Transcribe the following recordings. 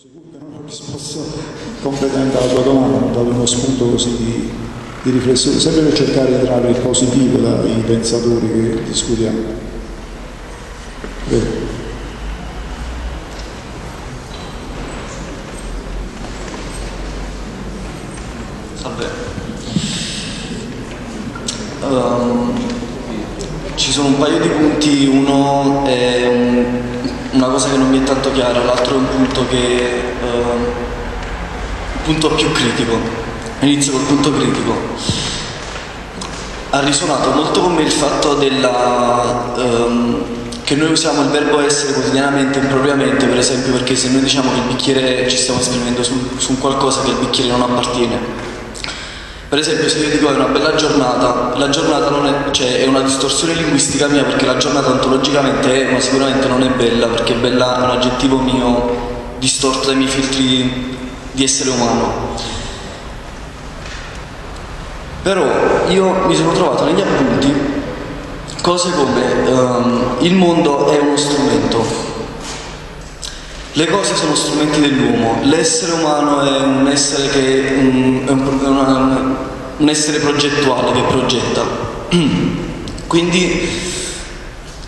sicuro che non ho risposto completamente alla tua domanda, ho dato uno spunto così di, di riflessione, sempre per cercare di trarre il positivo dai pensatori che discutiamo. Salve. Ehm, ci sono un paio di punti, uno è un- una cosa che non mi è tanto chiara, l'altro è un punto che ehm, un punto più critico. Inizio col punto critico. Ha risuonato molto con me il fatto della, ehm, che noi usiamo il verbo essere quotidianamente impropriamente, per esempio perché se noi diciamo che il bicchiere ci stiamo esprimendo su, su qualcosa che il bicchiere non appartiene. Per esempio se io dico è una bella giornata, la giornata non è, cioè, è una distorsione linguistica mia perché la giornata ontologicamente è, ma sicuramente non è bella perché bella è un aggettivo mio distorto dai miei filtri di essere umano. Però io mi sono trovato negli appunti cose come ehm, il mondo è uno strumento, le cose sono strumenti dell'uomo, l'essere umano è un essere, che, un, è un- un essere progettuale che progetta. Quindi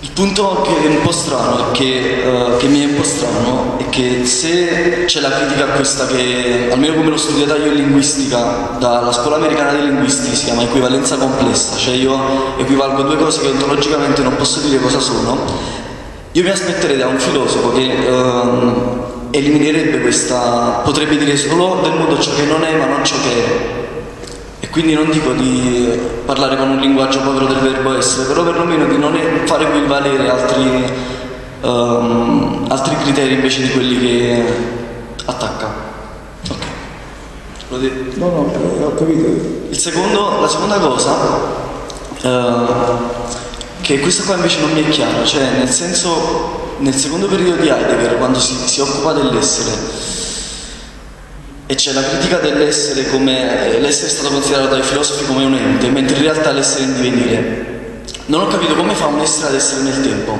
il punto che è un po' strano, che, eh, che mi è un po' strano, è che se c'è la critica a questa che, almeno come l'ho studiata io in linguistica, dalla scuola americana dei linguisti si chiama equivalenza complessa, cioè io equivalgo due cose che ontologicamente non posso dire cosa sono, io mi aspetterei da un filosofo che ehm, eliminerebbe questa, potrebbe dire solo del mondo ciò che non è ma non ciò che è. E quindi non dico di parlare con un linguaggio povero del verbo essere, però perlomeno di non fare equivalere altri, ehm, altri criteri invece di quelli che attacca. Ok. L'ho detto. No, no, eh, ho capito. Il secondo, la seconda cosa, eh, che questa qua invece non mi è chiara, cioè nel senso, nel secondo periodo di Heidegger, quando si, si occupa dell'essere, e c'è la critica dell'essere come, l'essere è stato considerato dai filosofi come un ente, mentre in realtà l'essere è in divenire. Non ho capito come fa un essere ad essere nel tempo.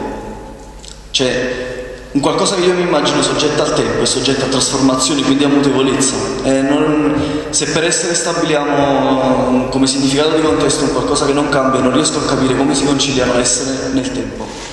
Cioè, un qualcosa che io mi immagino soggetto al tempo e soggetto a trasformazioni, quindi a mutevolezza. Eh, non- se per essere stabiliamo come significato di contesto un qualcosa che non cambia, non riesco a capire come si conciliano essere nel tempo.